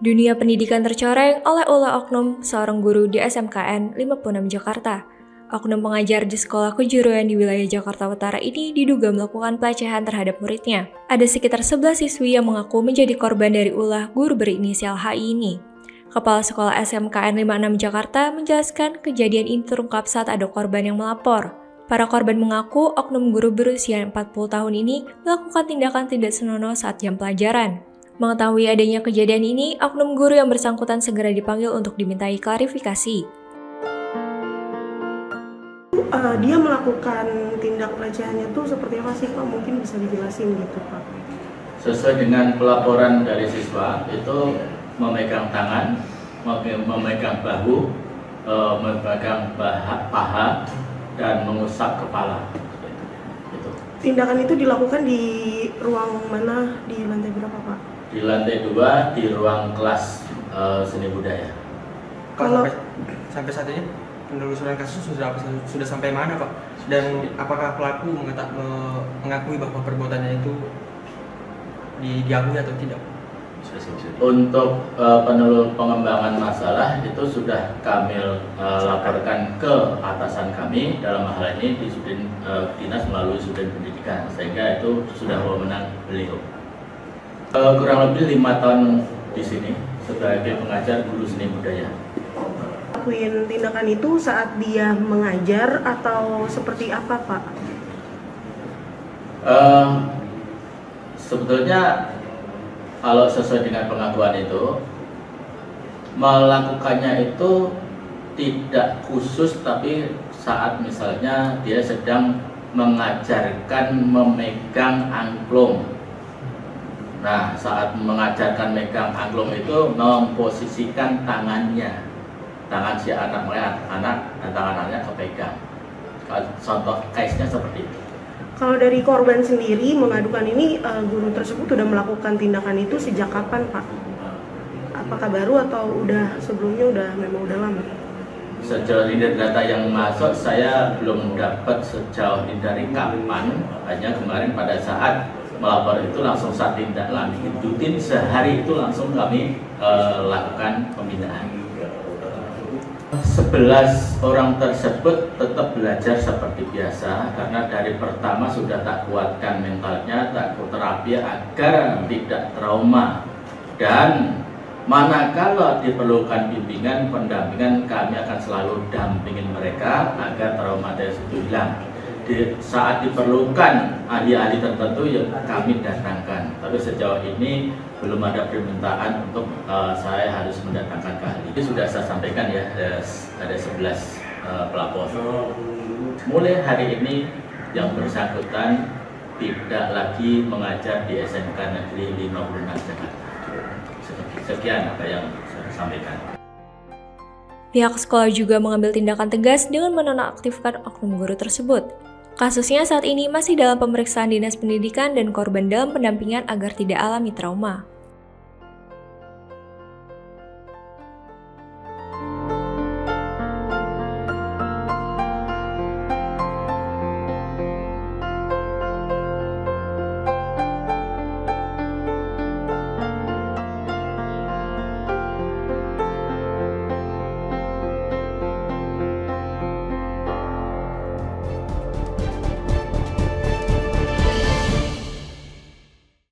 Dunia pendidikan tercoreng oleh ulah oknum seorang guru di SMKN 56 Jakarta. Oknum pengajar di sekolah kejuruan di wilayah Jakarta Utara ini diduga melakukan pelecehan terhadap muridnya. Ada sekitar 11 siswi yang mengaku menjadi korban dari ulah guru berinisial HI ini. Kepala Sekolah SMKN 56 Jakarta menjelaskan kejadian ini terungkap saat ada korban yang melapor. Para korban mengaku oknum guru berusia 40 tahun ini melakukan tindakan tidak senonoh saat jam pelajaran. Mengetahui adanya kejadian ini, oknum guru yang bersangkutan segera dipanggil untuk dimintai klarifikasi. Uh, dia melakukan tindak pelecehannya itu seperti apa sih Pak? Mungkin bisa dijelasin gitu Pak. Sesuai dengan pelaporan dari siswa, itu memegang tangan, memegang bahu, uh, memegang paha, dan mengusap kepala. Itu. Tindakan itu dilakukan di ruang mana? Di lantai berapa Pak? Di lantai dua di ruang kelas uh, seni budaya. Kalau sampai, sampai saat ini penelusuran kasus sudah sudah sampai mana pak? Dan apakah pelaku mengakui bahwa perbuatannya itu di, diakui atau tidak? Untuk uh, penelur pengembangan masalah itu sudah kami uh, laporkan ke atasan kami dalam hal ini di Sudin uh, Dinas melalui Sudin Pendidikan sehingga itu sudah memenang beliau. Uh, kurang lebih lima tahun di sini sebagai pengajar guru seni budaya. Lakuin tindakan itu saat dia mengajar atau seperti apa Pak? Uh, sebetulnya kalau sesuai dengan pengakuan itu melakukannya itu tidak khusus tapi saat misalnya dia sedang mengajarkan memegang angklung Nah, saat mengajarkan megang angklung itu memposisikan tangannya, tangan si anak melihat anak dan tangan anaknya kepegang. Contoh case-nya seperti itu. Kalau dari korban sendiri mengadukan ini uh, guru tersebut sudah melakukan tindakan itu sejak kapan, Pak? Apakah baru atau udah sebelumnya udah memang udah lama? Sejauh ini dari data yang masuk saya belum dapat sejauh ini dari kapan. Hanya kemarin pada saat melapor itu langsung saat tindak lanjutin sehari itu langsung kami uh, lakukan pembinaan. 11 orang tersebut tetap belajar seperti biasa karena dari pertama sudah tak kuatkan mentalnya, tak terapi agar tidak trauma. Dan manakala diperlukan bimbingan, pendampingan kami akan selalu dampingin mereka agar trauma situ hilang di, saat diperlukan ahli-ahli tertentu yang kami datangkan. Tapi sejauh ini belum ada permintaan untuk uh, saya harus mendatangkan ahli. Ini sudah saya sampaikan ya, ada, ada 11 uh, pelapor. Mulai hari ini yang bersangkutan tidak lagi mengajar di SMK Negeri 56 Jakarta. Sekian apa yang saya sampaikan. Pihak sekolah juga mengambil tindakan tegas dengan menonaktifkan oknum guru tersebut. Kasusnya saat ini masih dalam pemeriksaan Dinas Pendidikan dan korban dalam pendampingan agar tidak alami trauma.